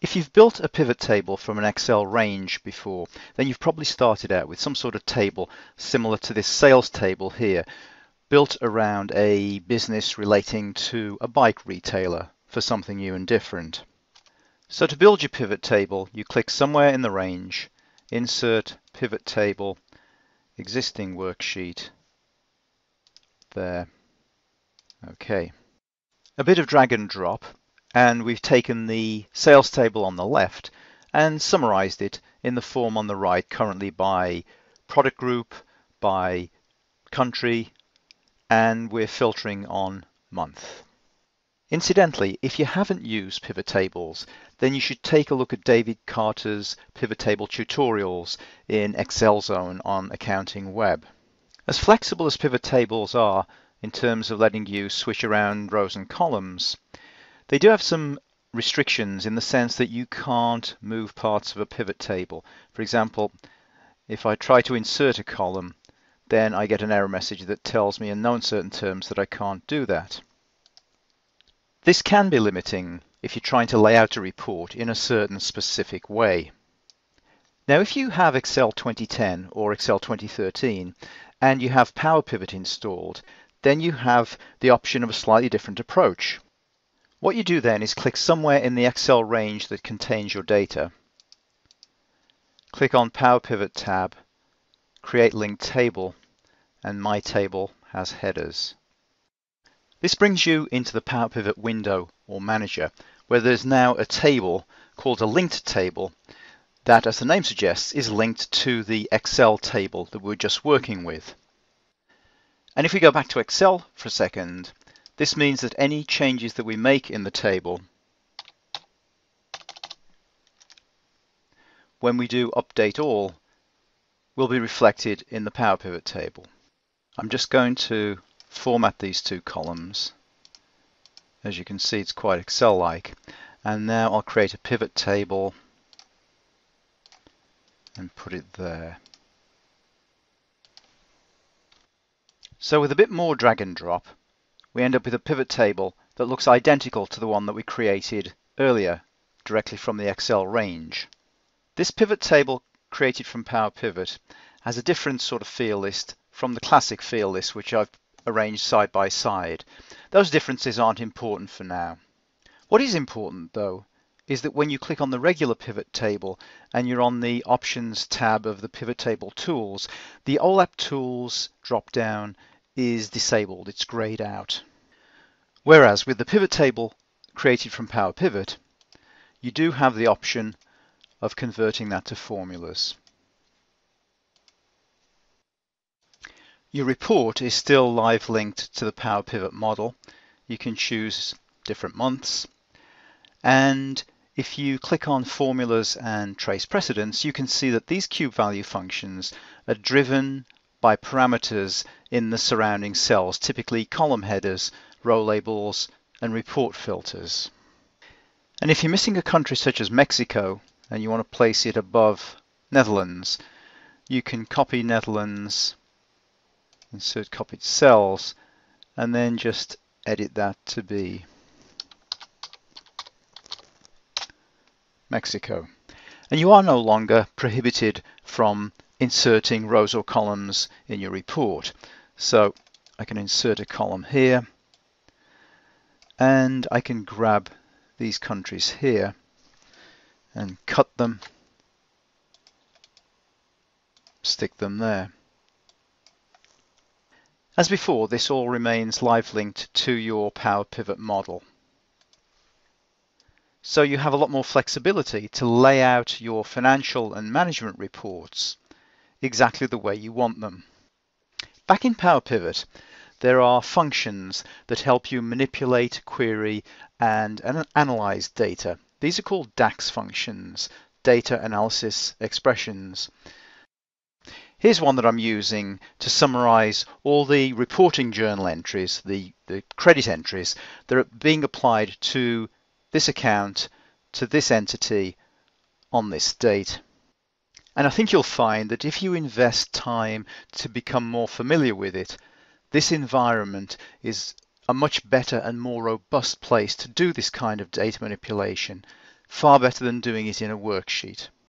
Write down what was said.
If you've built a pivot table from an Excel range before, then you've probably started out with some sort of table similar to this sales table here, built around a business relating to a bike retailer for something new and different. So to build your pivot table, you click somewhere in the range, Insert, Pivot Table, Existing Worksheet, there. Okay. A bit of drag and drop and we've taken the sales table on the left and summarized it in the form on the right currently by product group, by country, and we're filtering on month. Incidentally, if you haven't used pivot tables, then you should take a look at David Carter's pivot table tutorials in Excel Zone on Accounting Web. As flexible as pivot tables are in terms of letting you switch around rows and columns, they do have some restrictions in the sense that you can't move parts of a pivot table. For example, if I try to insert a column, then I get an error message that tells me in no uncertain terms that I can't do that. This can be limiting if you're trying to lay out a report in a certain specific way. Now, if you have Excel 2010 or Excel 2013 and you have Power Pivot installed, then you have the option of a slightly different approach. What you do then is click somewhere in the Excel range that contains your data. Click on Power Pivot tab, create linked table, and my table has headers. This brings you into the Power Pivot window or manager, where there's now a table called a linked table that, as the name suggests, is linked to the Excel table that we're just working with. And if we go back to Excel for a second, this means that any changes that we make in the table, when we do update all, will be reflected in the Power Pivot table. I'm just going to format these two columns. As you can see, it's quite Excel-like. And now I'll create a pivot table and put it there. So with a bit more drag and drop, we end up with a pivot table that looks identical to the one that we created earlier directly from the Excel range. This pivot table created from Power Pivot has a different sort of field list from the classic field list which I've arranged side by side. Those differences aren't important for now. What is important though is that when you click on the regular pivot table and you're on the options tab of the pivot table tools, the OLAP tools drop down is disabled, it's grayed out. Whereas with the pivot table created from Power Pivot, you do have the option of converting that to formulas. Your report is still live linked to the Power Pivot model. You can choose different months. And if you click on formulas and trace precedents, you can see that these cube value functions are driven by parameters in the surrounding cells, typically column headers, row labels, and report filters. And if you're missing a country such as Mexico and you want to place it above Netherlands, you can copy Netherlands, insert copied cells, and then just edit that to be Mexico. And you are no longer prohibited from inserting rows or columns in your report. So I can insert a column here and I can grab these countries here and cut them, stick them there. As before, this all remains live linked to your Power Pivot model. So you have a lot more flexibility to lay out your financial and management reports exactly the way you want them. Back in Power Pivot, there are functions that help you manipulate, query, and analyze data. These are called DAX functions, data analysis expressions. Here's one that I'm using to summarize all the reporting journal entries, the, the credit entries that are being applied to this account, to this entity on this date. And I think you'll find that if you invest time to become more familiar with it, this environment is a much better and more robust place to do this kind of data manipulation, far better than doing it in a worksheet.